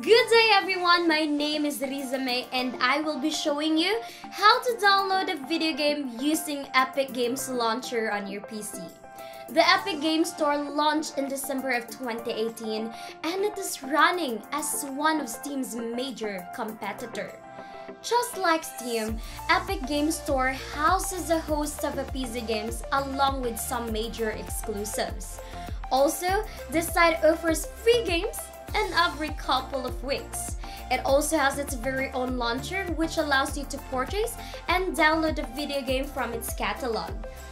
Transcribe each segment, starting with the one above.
Good day everyone, my name is Riza May and I will be showing you how to download a video game using Epic Games Launcher on your PC. The Epic Games Store launched in December of 2018 and it is running as one of Steam's major competitor. Just like Steam, Epic Games Store houses a host of PC games along with some major exclusives. Also, this site offers free games and every couple of weeks. It also has its very own launcher which allows you to purchase and download a video game from its catalog.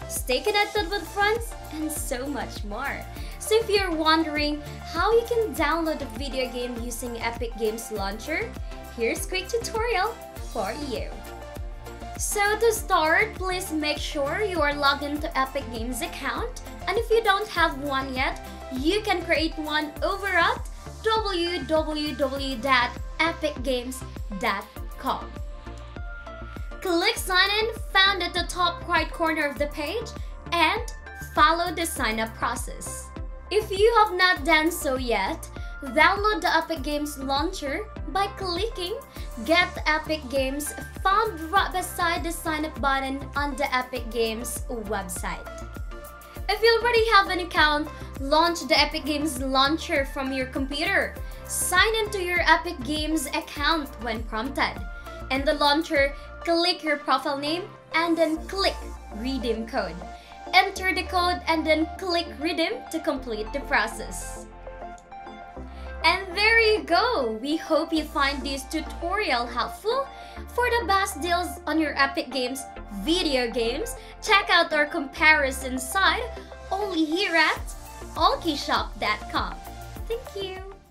Stay connected with friends and so much more. So if you're wondering how you can download a video game using Epic Games Launcher, here's a quick tutorial for you. So to start, please make sure you are logged into Epic Games account and if you don't have one yet, you can create one over at www.epicgames.com. Click sign in found at the top right corner of the page and follow the sign up process. If you have not done so yet, download the Epic Games launcher by clicking Get Epic Games found right beside the sign up button on the Epic Games website. If you already have an account, launch the Epic Games launcher from your computer. Sign into your Epic Games account when prompted. In the launcher, click your profile name and then click Redeem Code. Enter the code and then click Redeem to complete the process. And there you go! We hope you find this tutorial helpful. For the best deals on your Epic Games video games, check out our comparison site only here at allkeyshop.com. Thank you.